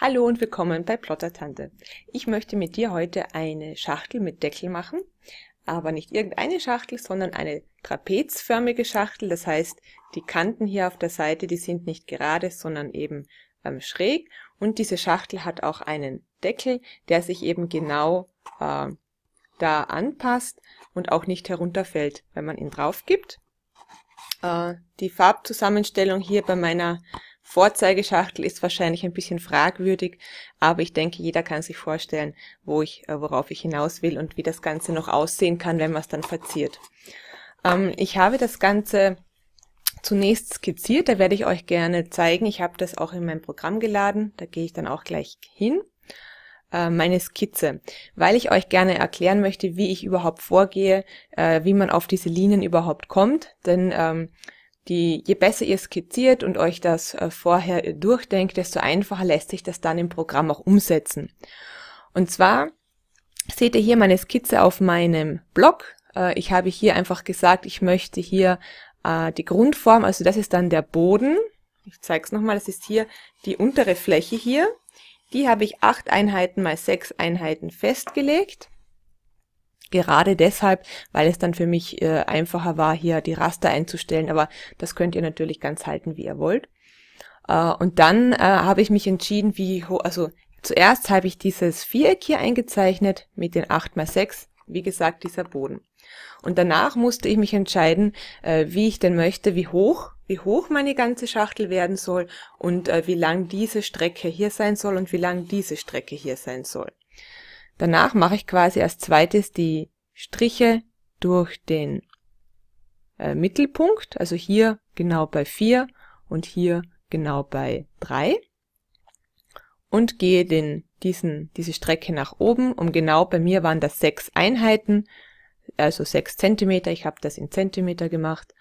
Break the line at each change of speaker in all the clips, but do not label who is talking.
Hallo und willkommen bei Plottertante. Ich möchte mit dir heute eine Schachtel mit Deckel machen, aber nicht irgendeine Schachtel, sondern eine trapezförmige Schachtel. Das heißt, die Kanten hier auf der Seite, die sind nicht gerade, sondern eben ähm, schräg. Und diese Schachtel hat auch einen Deckel, der sich eben genau äh, da anpasst und auch nicht herunterfällt, wenn man ihn drauf gibt. Äh, die Farbzusammenstellung hier bei meiner Vorzeigeschachtel ist wahrscheinlich ein bisschen fragwürdig, aber ich denke, jeder kann sich vorstellen, wo ich, äh, worauf ich hinaus will und wie das Ganze noch aussehen kann, wenn man es dann verziert. Ähm, ich habe das Ganze zunächst skizziert, da werde ich euch gerne zeigen. Ich habe das auch in mein Programm geladen, da gehe ich dann auch gleich hin. Äh, meine Skizze, weil ich euch gerne erklären möchte, wie ich überhaupt vorgehe, äh, wie man auf diese Linien überhaupt kommt, denn ähm, die, je besser ihr skizziert und euch das äh, vorher durchdenkt, desto einfacher lässt sich das dann im Programm auch umsetzen. Und zwar seht ihr hier meine Skizze auf meinem Blog. Äh, ich habe hier einfach gesagt, ich möchte hier äh, die Grundform, also das ist dann der Boden. Ich zeige es nochmal, das ist hier die untere Fläche hier. Die habe ich acht Einheiten mal sechs Einheiten festgelegt. Gerade deshalb, weil es dann für mich äh, einfacher war, hier die Raster einzustellen, aber das könnt ihr natürlich ganz halten, wie ihr wollt. Äh, und dann äh, habe ich mich entschieden, wie hoch, also zuerst habe ich dieses Viereck hier eingezeichnet mit den 8 mal 6, wie gesagt, dieser Boden. Und danach musste ich mich entscheiden, äh, wie ich denn möchte, wie hoch, wie hoch meine ganze Schachtel werden soll und äh, wie lang diese Strecke hier sein soll und wie lang diese Strecke hier sein soll. Danach mache ich quasi als zweites die Striche durch den äh, Mittelpunkt, also hier genau bei 4 und hier genau bei 3 und gehe den, diesen, diese Strecke nach oben, um genau, bei mir waren das sechs Einheiten, also sechs Zentimeter, ich habe das in Zentimeter gemacht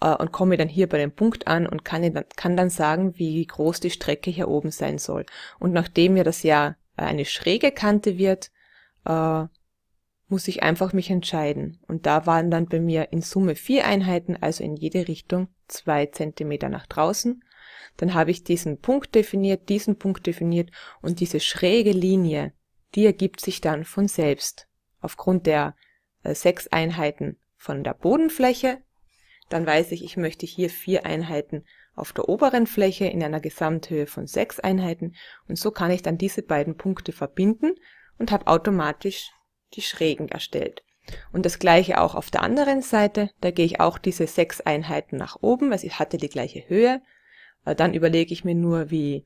äh, und komme dann hier bei dem Punkt an und kann dann, kann dann sagen, wie groß die Strecke hier oben sein soll. Und nachdem mir das ja eine schräge Kante wird, äh, muss ich einfach mich entscheiden. Und da waren dann bei mir in Summe vier Einheiten, also in jede Richtung zwei Zentimeter nach draußen. Dann habe ich diesen Punkt definiert, diesen Punkt definiert und diese schräge Linie, die ergibt sich dann von selbst aufgrund der äh, sechs Einheiten von der Bodenfläche. Dann weiß ich, ich möchte hier vier Einheiten auf der oberen Fläche in einer Gesamthöhe von sechs Einheiten und so kann ich dann diese beiden Punkte verbinden und habe automatisch die Schrägen erstellt. Und das gleiche auch auf der anderen Seite, da gehe ich auch diese sechs Einheiten nach oben, weil sie hatte die gleiche Höhe. Äh, dann überlege ich mir nur, wie,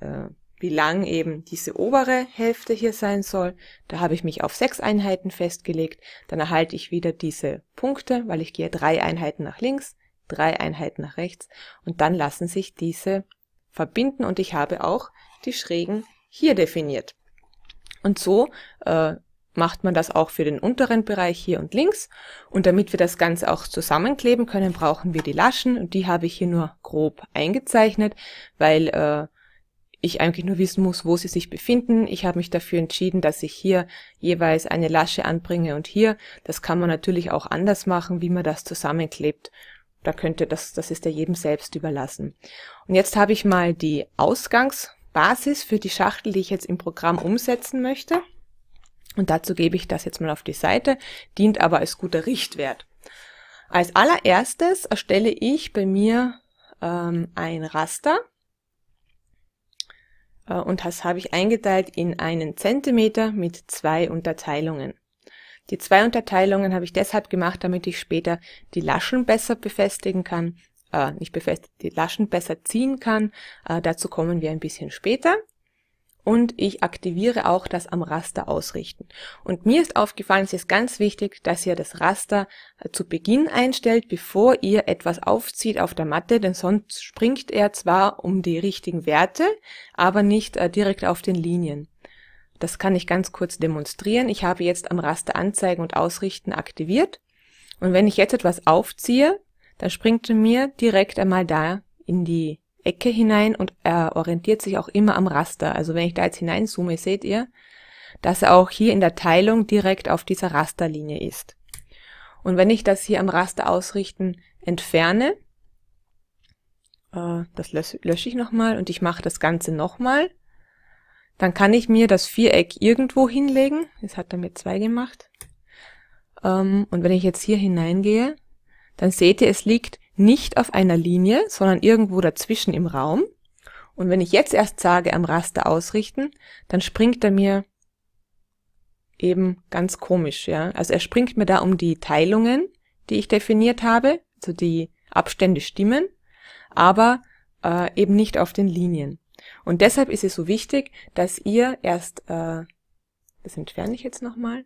äh, wie lang eben diese obere Hälfte hier sein soll. Da habe ich mich auf sechs Einheiten festgelegt. Dann erhalte ich wieder diese Punkte, weil ich gehe drei Einheiten nach links, drei Einheiten nach rechts und dann lassen sich diese verbinden und ich habe auch die Schrägen hier definiert. Und so äh, macht man das auch für den unteren Bereich hier und links. Und damit wir das Ganze auch zusammenkleben können, brauchen wir die Laschen. Und die habe ich hier nur grob eingezeichnet, weil äh, ich eigentlich nur wissen muss, wo sie sich befinden. Ich habe mich dafür entschieden, dass ich hier jeweils eine Lasche anbringe und hier. Das kann man natürlich auch anders machen, wie man das zusammenklebt. Da könnte das, das ist ja jedem selbst überlassen. Und jetzt habe ich mal die Ausgangs Basis für die Schachtel, die ich jetzt im Programm umsetzen möchte. Und dazu gebe ich das jetzt mal auf die Seite, dient aber als guter Richtwert. Als allererstes erstelle ich bei mir ähm, ein Raster äh, und das habe ich eingeteilt in einen Zentimeter mit zwei Unterteilungen. Die zwei Unterteilungen habe ich deshalb gemacht, damit ich später die Laschen besser befestigen kann äh, nicht befestigte Laschen besser ziehen kann. Äh, dazu kommen wir ein bisschen später. Und ich aktiviere auch das am Raster ausrichten. Und mir ist aufgefallen, es ist ganz wichtig, dass ihr das Raster äh, zu Beginn einstellt, bevor ihr etwas aufzieht auf der Matte, denn sonst springt er zwar um die richtigen Werte, aber nicht äh, direkt auf den Linien. Das kann ich ganz kurz demonstrieren. Ich habe jetzt am Raster Anzeigen und Ausrichten aktiviert. Und wenn ich jetzt etwas aufziehe, dann springt er mir direkt einmal da in die Ecke hinein und er orientiert sich auch immer am Raster. Also wenn ich da jetzt hineinzoome, seht ihr, dass er auch hier in der Teilung direkt auf dieser Rasterlinie ist. Und wenn ich das hier am Raster ausrichten entferne, äh, das lösche ich nochmal und ich mache das Ganze nochmal, dann kann ich mir das Viereck irgendwo hinlegen. Das hat er mir zwei gemacht. Ähm, und wenn ich jetzt hier hineingehe, dann seht ihr, es liegt nicht auf einer Linie, sondern irgendwo dazwischen im Raum. Und wenn ich jetzt erst sage, am Raster ausrichten, dann springt er mir eben ganz komisch, ja. Also er springt mir da um die Teilungen, die ich definiert habe, also die Abstände stimmen, aber äh, eben nicht auf den Linien. Und deshalb ist es so wichtig, dass ihr erst, äh, das entferne ich jetzt nochmal,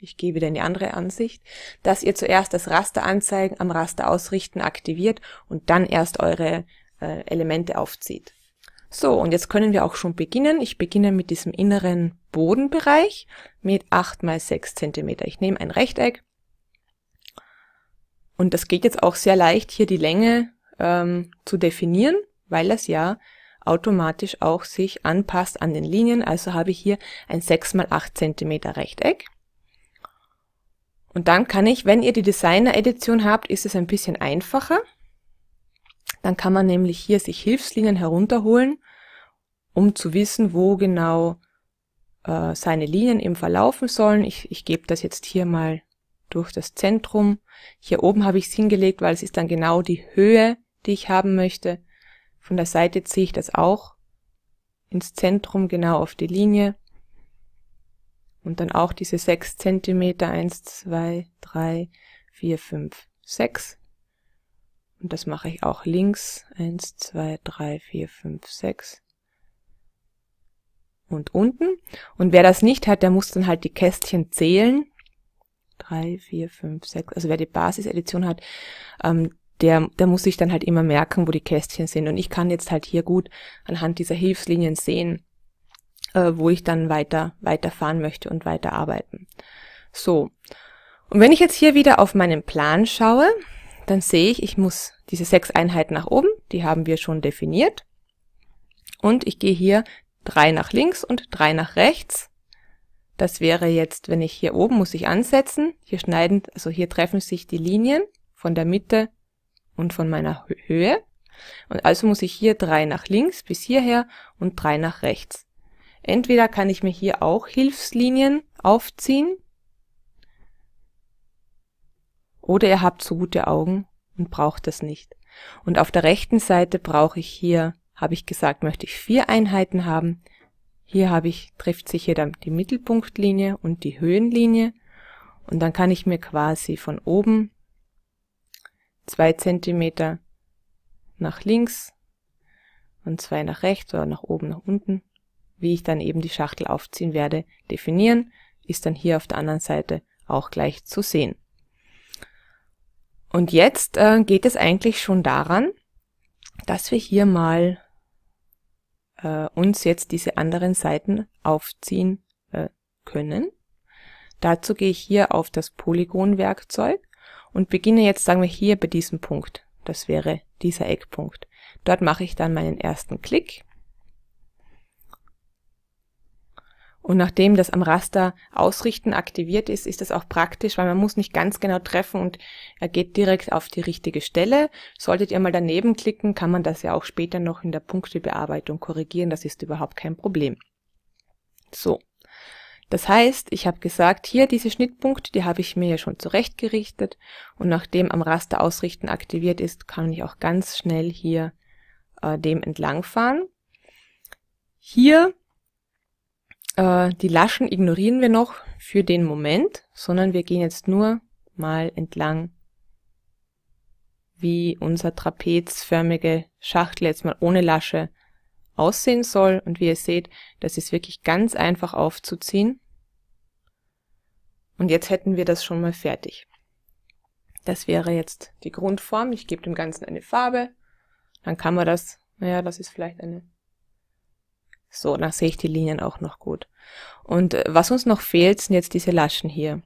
ich gehe wieder in die andere Ansicht, dass ihr zuerst das Raster anzeigen, am Raster ausrichten aktiviert und dann erst eure äh, Elemente aufzieht. So, und jetzt können wir auch schon beginnen. Ich beginne mit diesem inneren Bodenbereich mit 8 mal 6 cm. Ich nehme ein Rechteck und das geht jetzt auch sehr leicht, hier die Länge ähm, zu definieren, weil das ja automatisch auch sich anpasst an den Linien. Also habe ich hier ein 6 mal 8 cm Rechteck. Und dann kann ich, wenn ihr die Designer-Edition habt, ist es ein bisschen einfacher. Dann kann man nämlich hier sich Hilfslinien herunterholen, um zu wissen, wo genau äh, seine Linien eben verlaufen sollen. Ich, ich gebe das jetzt hier mal durch das Zentrum. Hier oben habe ich es hingelegt, weil es ist dann genau die Höhe, die ich haben möchte. Von der Seite ziehe ich das auch ins Zentrum, genau auf die Linie. Und dann auch diese 6 Zentimeter, 1, 2, 3, 4, 5, 6. Und das mache ich auch links, 1, 2, 3, 4, 5, 6. Und unten. Und wer das nicht hat, der muss dann halt die Kästchen zählen. 3, 4, 5, 6. Also wer die Basisedition hat, ähm, der, der muss sich dann halt immer merken, wo die Kästchen sind. Und ich kann jetzt halt hier gut anhand dieser Hilfslinien sehen, äh, wo ich dann weiter, weiterfahren möchte und weiter arbeiten. So. Und wenn ich jetzt hier wieder auf meinen Plan schaue, dann sehe ich, ich muss diese sechs Einheiten nach oben, die haben wir schon definiert. Und ich gehe hier drei nach links und drei nach rechts. Das wäre jetzt, wenn ich hier oben muss ich ansetzen, hier schneiden, also hier treffen sich die Linien von der Mitte und von meiner Höhe. Und also muss ich hier drei nach links bis hierher und drei nach rechts. Entweder kann ich mir hier auch Hilfslinien aufziehen oder ihr habt so gute Augen und braucht das nicht. Und auf der rechten Seite brauche ich hier, habe ich gesagt, möchte ich vier Einheiten haben. Hier habe ich, trifft sich hier dann die Mittelpunktlinie und die Höhenlinie. Und dann kann ich mir quasi von oben zwei Zentimeter nach links und zwei nach rechts oder nach oben, nach unten wie ich dann eben die Schachtel aufziehen werde, definieren, ist dann hier auf der anderen Seite auch gleich zu sehen. Und jetzt äh, geht es eigentlich schon daran, dass wir hier mal äh, uns jetzt diese anderen Seiten aufziehen äh, können. Dazu gehe ich hier auf das Polygonwerkzeug und beginne jetzt, sagen wir hier bei diesem Punkt. Das wäre dieser Eckpunkt. Dort mache ich dann meinen ersten Klick Und nachdem das am Raster Ausrichten aktiviert ist, ist das auch praktisch, weil man muss nicht ganz genau treffen und er geht direkt auf die richtige Stelle. Solltet ihr mal daneben klicken, kann man das ja auch später noch in der Punktebearbeitung korrigieren. Das ist überhaupt kein Problem. So. Das heißt, ich habe gesagt, hier diese Schnittpunkte, die habe ich mir ja schon zurechtgerichtet und nachdem am Raster Ausrichten aktiviert ist, kann ich auch ganz schnell hier äh, dem entlangfahren. Hier äh, die Laschen ignorieren wir noch für den Moment, sondern wir gehen jetzt nur mal entlang, wie unser trapezförmige Schachtel jetzt mal ohne Lasche aussehen soll. Und wie ihr seht, das ist wirklich ganz einfach aufzuziehen. Und jetzt hätten wir das schon mal fertig. Das wäre jetzt die Grundform. Ich gebe dem Ganzen eine Farbe. Dann kann man das, naja, das ist vielleicht eine so, dann sehe ich die Linien auch noch gut. Und äh, was uns noch fehlt, sind jetzt diese Laschen hier.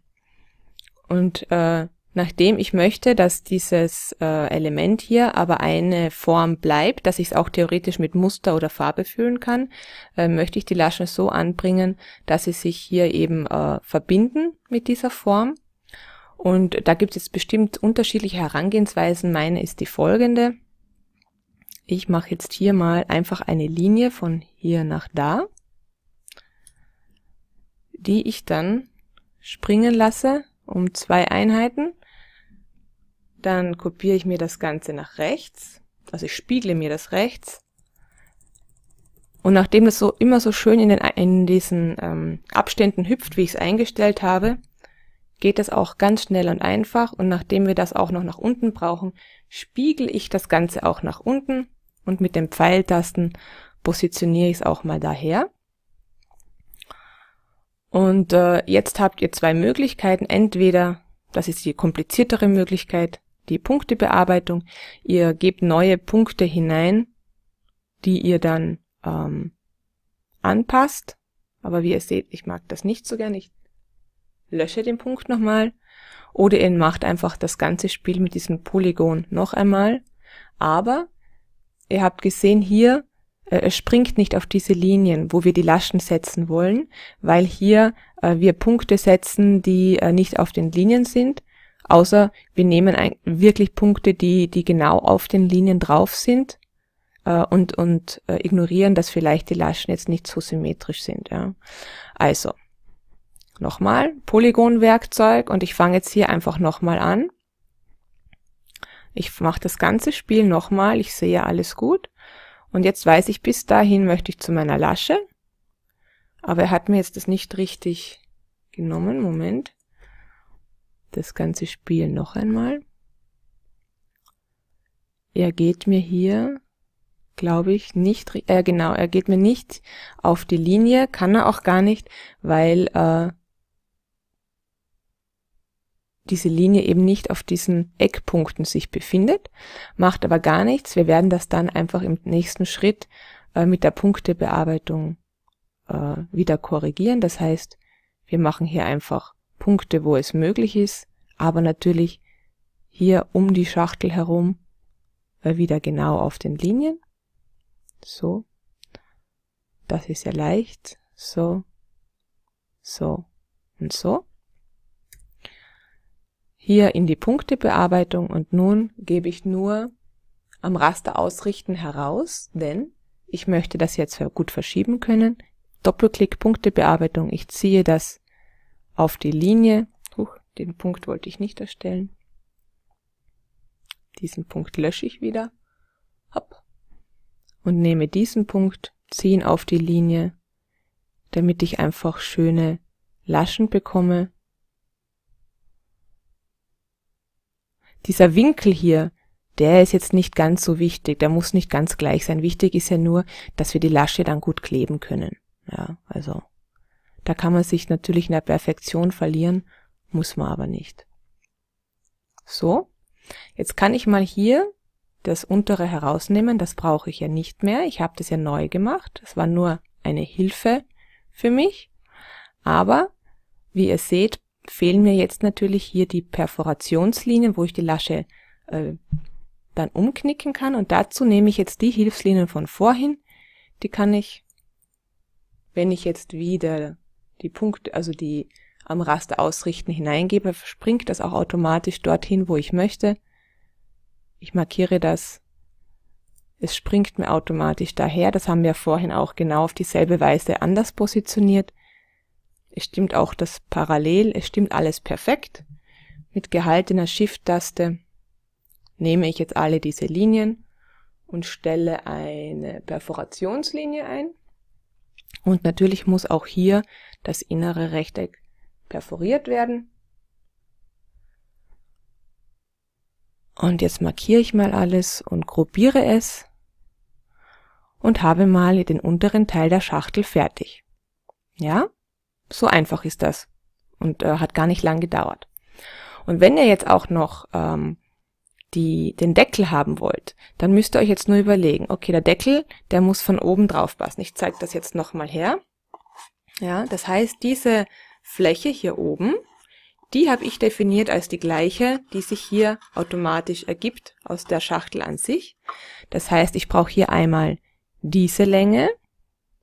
Und äh, nachdem ich möchte, dass dieses äh, Element hier aber eine Form bleibt, dass ich es auch theoretisch mit Muster oder Farbe füllen kann, äh, möchte ich die Laschen so anbringen, dass sie sich hier eben äh, verbinden mit dieser Form. Und da gibt es jetzt bestimmt unterschiedliche Herangehensweisen. Meine ist die folgende. Ich mache jetzt hier mal einfach eine Linie von hier nach da. die ich dann springen lasse um zwei Einheiten. Dann kopiere ich mir das Ganze nach rechts, also ich spiegle mir das rechts. Und nachdem das so immer so schön in, den, in diesen ähm, Abständen hüpft, wie ich es eingestellt habe, geht das auch ganz schnell und einfach. Und nachdem wir das auch noch nach unten brauchen, spiegel ich das Ganze auch nach unten und mit den Pfeiltasten positioniere ich es auch mal daher. Und äh, jetzt habt ihr zwei Möglichkeiten. Entweder, das ist die kompliziertere Möglichkeit, die Punktebearbeitung. Ihr gebt neue Punkte hinein, die ihr dann ähm, anpasst. Aber wie ihr seht, ich mag das nicht so gern. Ich lösche den Punkt nochmal. Oder ihr macht einfach das ganze Spiel mit diesem Polygon noch einmal. Aber ihr habt gesehen, hier äh, es springt nicht auf diese Linien, wo wir die Laschen setzen wollen, weil hier äh, wir Punkte setzen, die äh, nicht auf den Linien sind, außer wir nehmen ein, wirklich Punkte, die, die genau auf den Linien drauf sind äh, und, und äh, ignorieren, dass vielleicht die Laschen jetzt nicht so symmetrisch sind. Ja. Also, nochmal, Polygonwerkzeug und ich fange jetzt hier einfach nochmal an. Ich mache das ganze Spiel nochmal, ich sehe alles gut. Und jetzt weiß ich, bis dahin möchte ich zu meiner Lasche. Aber er hat mir jetzt das nicht richtig genommen. Moment. Das ganze Spiel noch einmal. Er geht mir hier, glaube ich, nicht, äh, genau, er geht mir nicht auf die Linie, kann er auch gar nicht, weil äh, diese Linie eben nicht auf diesen Eckpunkten sich befindet, macht aber gar nichts. Wir werden das dann einfach im nächsten Schritt äh, mit der Punktebearbeitung äh, wieder korrigieren. Das heißt, wir machen hier einfach Punkte, wo es möglich ist, aber natürlich hier um die Schachtel herum äh, wieder genau auf den Linien. So. Das ist ja leicht. So. So. Und so hier in die Punktebearbeitung und nun gebe ich nur am Raster ausrichten heraus, denn ich möchte das jetzt gut verschieben können. Doppelklick Punktebearbeitung, ich ziehe das auf die Linie. Huch, den Punkt wollte ich nicht erstellen. Diesen Punkt lösche ich wieder. Hopp. Und nehme diesen Punkt, ziehe ihn auf die Linie, damit ich einfach schöne Laschen bekomme dieser Winkel hier, der ist jetzt nicht ganz so wichtig, der muss nicht ganz gleich sein. Wichtig ist ja nur, dass wir die Lasche dann gut kleben können. Ja, also da kann man sich natürlich in der Perfektion verlieren, muss man aber nicht. So, jetzt kann ich mal hier das untere herausnehmen, das brauche ich ja nicht mehr. Ich habe das ja neu gemacht, das war nur eine Hilfe für mich. Aber wie ihr seht, fehlen mir jetzt natürlich hier die Perforationslinien, wo ich die Lasche äh, dann umknicken kann. Und dazu nehme ich jetzt die Hilfslinien von vorhin. Die kann ich, wenn ich jetzt wieder die Punkte, also die am Raster ausrichten hineingebe, springt das auch automatisch dorthin, wo ich möchte. Ich markiere das. Es springt mir automatisch daher. Das haben wir vorhin auch genau auf dieselbe Weise anders positioniert. Es stimmt auch das Parallel, es stimmt alles perfekt. Mit gehaltener Shift-Taste nehme ich jetzt alle diese Linien und stelle eine Perforationslinie ein. Und natürlich muss auch hier das innere Rechteck perforiert werden. Und jetzt markiere ich mal alles und gruppiere es und habe mal den unteren Teil der Schachtel fertig. Ja? So einfach ist das und äh, hat gar nicht lang gedauert. Und wenn ihr jetzt auch noch ähm, die, den Deckel haben wollt, dann müsst ihr euch jetzt nur überlegen, okay, der Deckel, der muss von oben drauf passen. Ich zeige das jetzt nochmal her. Ja, das heißt, diese Fläche hier oben, die habe ich definiert als die gleiche, die sich hier automatisch ergibt aus der Schachtel an sich. Das heißt, ich brauche hier einmal diese Länge,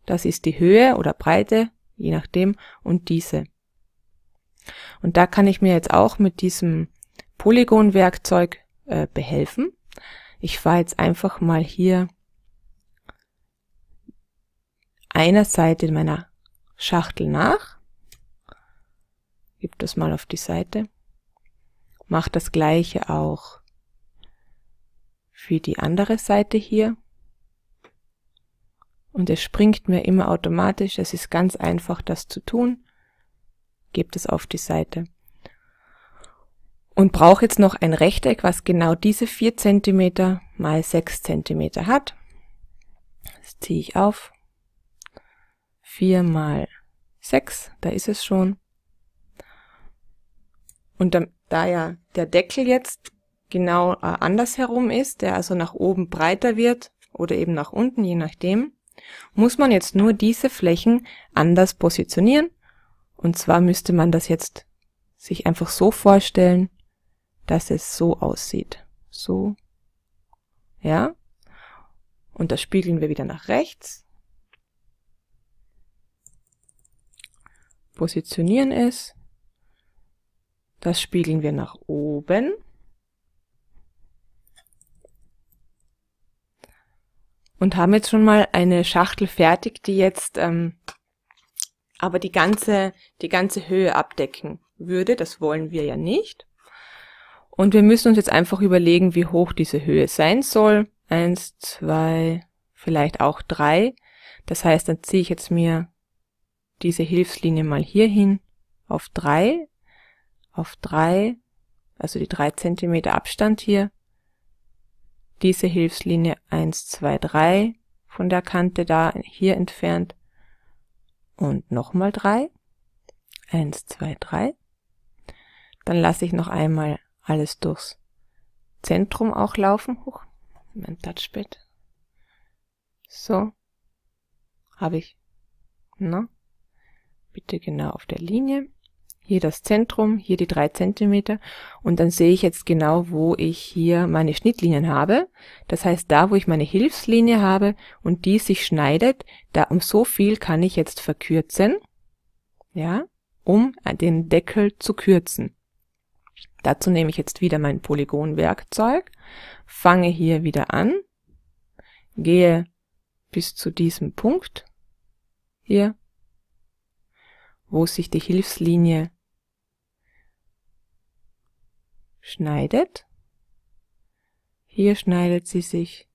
das ist die Höhe oder Breite je nachdem, und diese. Und da kann ich mir jetzt auch mit diesem Polygon-Werkzeug äh, behelfen. Ich fahre jetzt einfach mal hier einer Seite meiner Schachtel nach. Gib das mal auf die Seite. Mach das gleiche auch für die andere Seite hier. Und es springt mir immer automatisch. Es ist ganz einfach, das zu tun. Gebt es auf die Seite. Und brauche jetzt noch ein Rechteck, was genau diese 4 cm mal 6 cm hat. Das ziehe ich auf. 4 mal 6, da ist es schon. Und dann, da ja der Deckel jetzt genau äh, andersherum ist, der also nach oben breiter wird oder eben nach unten, je nachdem, muss man jetzt nur diese Flächen anders positionieren. Und zwar müsste man das jetzt sich einfach so vorstellen, dass es so aussieht. So. Ja. Und das spiegeln wir wieder nach rechts. Positionieren es. Das spiegeln wir nach oben. Und haben jetzt schon mal eine Schachtel fertig, die jetzt ähm, aber die ganze, die ganze Höhe abdecken würde. Das wollen wir ja nicht. Und wir müssen uns jetzt einfach überlegen, wie hoch diese Höhe sein soll. Eins, zwei, vielleicht auch drei. Das heißt, dann ziehe ich jetzt mir diese Hilfslinie mal hier hin auf drei auf drei, also die drei Zentimeter Abstand hier, diese Hilfslinie eins, zwei, drei von der Kante da hier entfernt und nochmal drei, eins, zwei, drei. Dann lasse ich noch einmal alles durchs Zentrum auch laufen. Huch, mein Touchpad. So. Habe ich. Na? Bitte genau auf der Linie hier das Zentrum, hier die drei Zentimeter und dann sehe ich jetzt genau, wo ich hier meine Schnittlinien habe. Das heißt, da, wo ich meine Hilfslinie habe und die sich schneidet, da um so viel kann ich jetzt verkürzen, ja, um den Deckel zu kürzen. Dazu nehme ich jetzt wieder mein Polygonwerkzeug, fange hier wieder an, gehe bis zu diesem Punkt hier, wo sich die Hilfslinie schneidet. Hier schneidet sie sich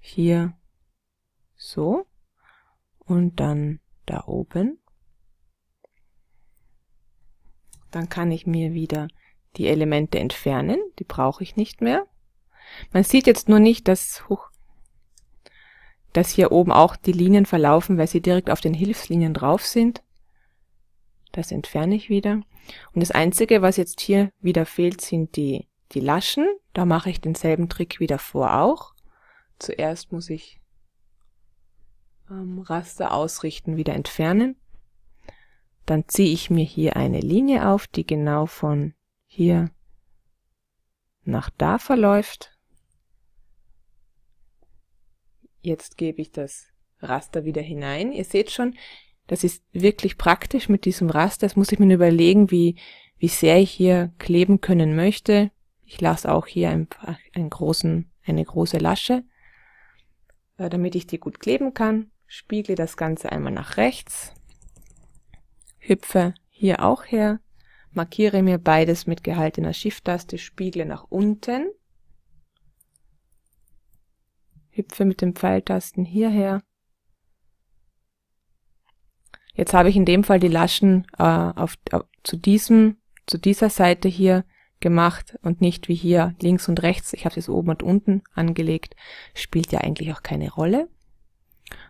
hier so und dann da oben. Dann kann ich mir wieder die Elemente entfernen, die brauche ich nicht mehr. Man sieht jetzt nur nicht, dass, huch, dass hier oben auch die Linien verlaufen, weil sie direkt auf den Hilfslinien drauf sind. Das entferne ich wieder. Und das Einzige, was jetzt hier wieder fehlt, sind die, die Laschen. Da mache ich denselben Trick wie davor auch. Zuerst muss ich ähm, Raster ausrichten, wieder entfernen. Dann ziehe ich mir hier eine Linie auf, die genau von hier nach da verläuft. Jetzt gebe ich das Raster wieder hinein. Ihr seht schon, das ist wirklich praktisch mit diesem Raster. Das muss ich mir überlegen, wie, wie sehr ich hier kleben können möchte. Ich lasse auch hier einfach einen großen, eine große Lasche, äh, damit ich die gut kleben kann. Spiegle das Ganze einmal nach rechts, hüpfe hier auch her, markiere mir beides mit gehaltener Shift-Taste, spiegle nach unten, hüpfe mit den Pfeiltasten hierher Jetzt habe ich in dem Fall die Laschen äh, auf, auf, zu diesem, zu dieser Seite hier gemacht und nicht wie hier links und rechts. Ich habe es oben und unten angelegt. Spielt ja eigentlich auch keine Rolle.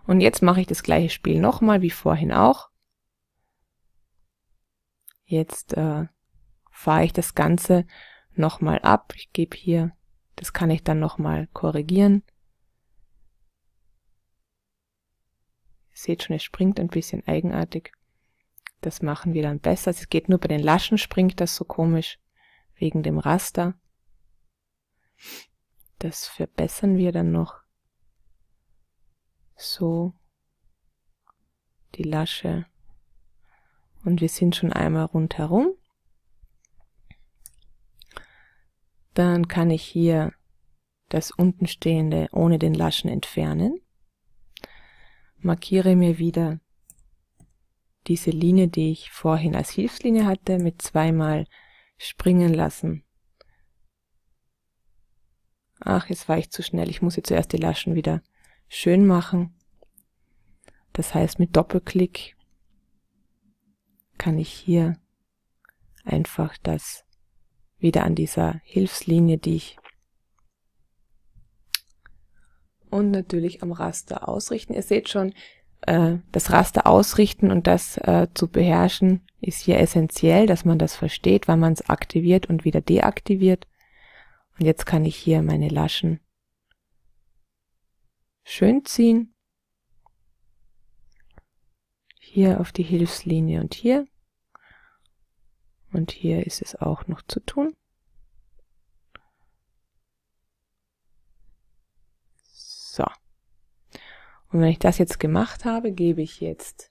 Und jetzt mache ich das gleiche Spiel nochmal wie vorhin auch. Jetzt äh, fahre ich das Ganze nochmal ab. Ich gebe hier, das kann ich dann nochmal korrigieren. Seht schon, es springt ein bisschen eigenartig. Das machen wir dann besser. Es geht nur bei den Laschen springt das so komisch, wegen dem Raster. Das verbessern wir dann noch. So. Die Lasche. Und wir sind schon einmal rundherum. Dann kann ich hier das untenstehende ohne den Laschen entfernen markiere mir wieder diese Linie, die ich vorhin als Hilfslinie hatte, mit zweimal springen lassen. Ach, jetzt war ich zu schnell. Ich muss jetzt zuerst die Laschen wieder schön machen. Das heißt, mit Doppelklick kann ich hier einfach das wieder an dieser Hilfslinie, die ich und natürlich am Raster ausrichten. Ihr seht schon, äh, das Raster ausrichten und das äh, zu beherrschen ist hier essentiell, dass man das versteht, wann man es aktiviert und wieder deaktiviert. Und jetzt kann ich hier meine Laschen schön ziehen. Hier auf die Hilfslinie und hier. Und hier ist es auch noch zu tun. So. Und wenn ich das jetzt gemacht habe, gebe ich jetzt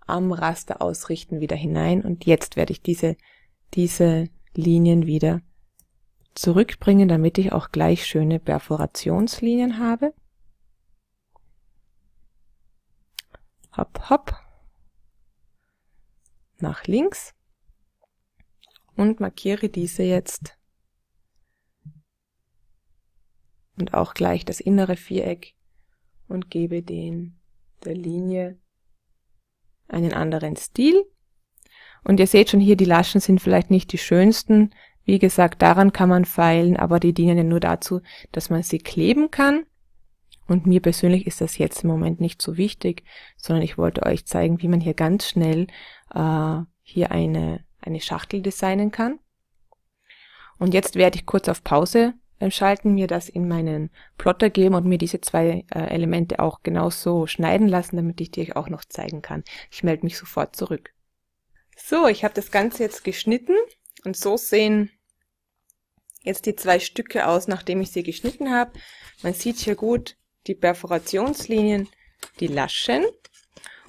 am Raster ausrichten wieder hinein und jetzt werde ich diese, diese Linien wieder zurückbringen, damit ich auch gleich schöne Perforationslinien habe. Hopp, hopp. Nach links. Und markiere diese jetzt. Und auch gleich das innere Viereck und gebe den der Linie einen anderen Stil. Und ihr seht schon hier, die Laschen sind vielleicht nicht die schönsten, wie gesagt, daran kann man feilen, aber die dienen ja nur dazu, dass man sie kleben kann. Und mir persönlich ist das jetzt im Moment nicht so wichtig, sondern ich wollte euch zeigen, wie man hier ganz schnell äh, hier eine, eine Schachtel designen kann. Und jetzt werde ich kurz auf Pause äh, schalten, mir das in meinen Plotter geben und mir diese zwei äh, Elemente auch genauso schneiden lassen, damit ich euch auch noch zeigen kann. Ich melde mich sofort zurück. So, ich habe das Ganze jetzt geschnitten und so sehen jetzt die zwei Stücke aus, nachdem ich sie geschnitten habe. Man sieht hier gut die Perforationslinien, die Laschen.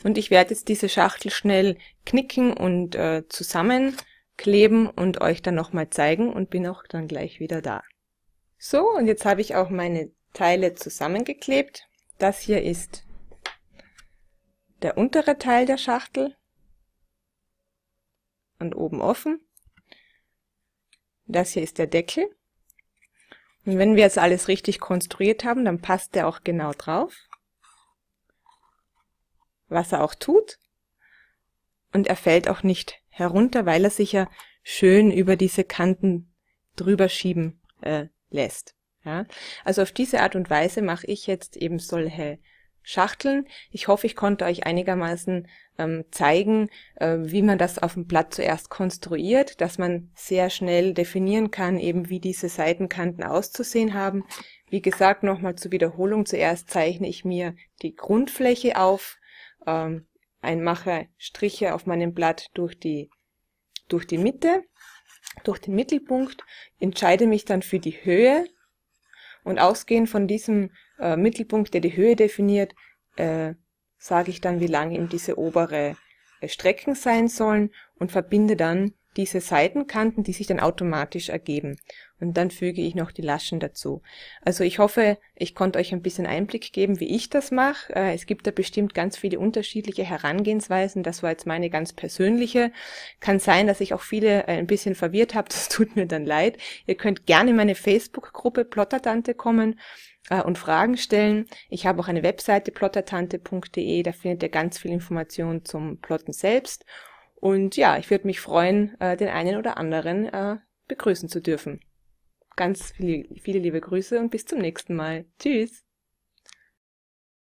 Und ich werde jetzt diese Schachtel schnell knicken und äh, zusammenkleben und euch dann nochmal zeigen und bin auch dann gleich wieder da. So, und jetzt habe ich auch meine Teile zusammengeklebt. Das hier ist der untere Teil der Schachtel und oben offen. Das hier ist der Deckel. Und wenn wir jetzt alles richtig konstruiert haben, dann passt der auch genau drauf. Was er auch tut. Und er fällt auch nicht herunter, weil er sich ja schön über diese Kanten drüber schieben äh, lässt. Ja? Also auf diese Art und Weise mache ich jetzt eben solche Schachteln. Ich hoffe, ich konnte euch einigermaßen ähm, zeigen, äh, wie man das auf dem Blatt zuerst konstruiert, dass man sehr schnell definieren kann, eben wie diese Seitenkanten auszusehen haben. Wie gesagt, nochmal zur Wiederholung, zuerst zeichne ich mir die Grundfläche auf, ähm, ein mache Striche auf meinem Blatt durch die, durch die Mitte, durch den Mittelpunkt, entscheide mich dann für die Höhe und ausgehend von diesem äh, Mittelpunkt, der die Höhe definiert, äh, sage ich dann, wie lang eben diese obere äh, Strecken sein sollen und verbinde dann diese Seitenkanten, die sich dann automatisch ergeben. Und dann füge ich noch die Laschen dazu. Also ich hoffe, ich konnte euch ein bisschen Einblick geben, wie ich das mache. Äh, es gibt da bestimmt ganz viele unterschiedliche Herangehensweisen. Das war jetzt meine ganz persönliche. Kann sein, dass ich auch viele äh, ein bisschen verwirrt habe. Das tut mir dann leid. Ihr könnt gerne in meine Facebook-Gruppe Plottertante kommen äh, und Fragen stellen. Ich habe auch eine Webseite plottertante.de. Da findet ihr ganz viel Informationen zum Plotten selbst. Und ja, ich würde mich freuen, den einen oder anderen begrüßen zu dürfen. Ganz viele, viele liebe Grüße und bis zum nächsten Mal. Tschüss.